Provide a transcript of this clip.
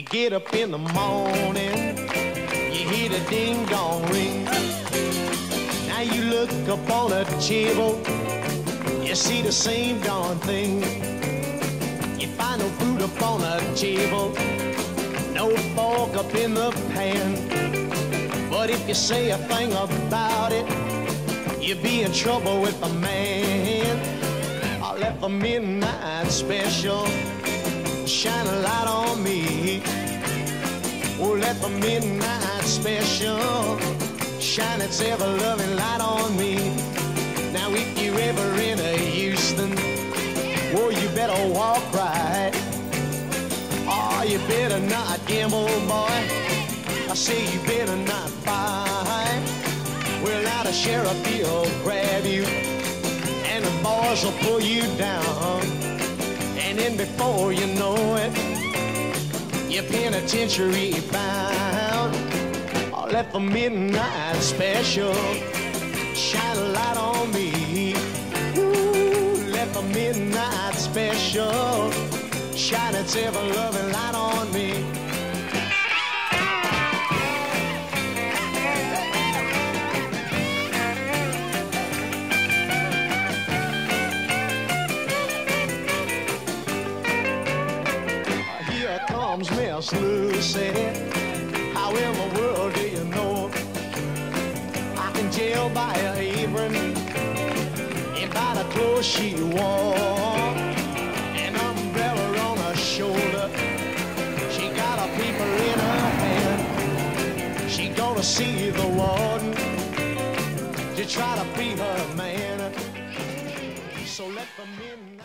You get up in the morning, you hear the ding dong ring. Now you look up on a table, you see the same darn thing. You find no food up on a table, no fork up in the pan. But if you say a thing about it, you'll be in trouble with a man. I left a midnight special shine a light on me. Oh, let the midnight special shine its ever loving light on me. Now, if you're ever in a Houston, oh, you better walk right. Oh, you better not gamble, boy. I say you better not fight. Well, now the sheriff, he'll grab you, and the boys will pull you down. And then before you know it, you're penitentiary bound. Oh, let the midnight special shine a light on me. Ooh, let the midnight special shine its ever loving light on comes Miss Lucy. How in the world do you know? I can tell by her apron and by the clothes she wore. An umbrella on her shoulder. She got a paper in her hand. She gonna see the warden to try to free her man. So let the midnight.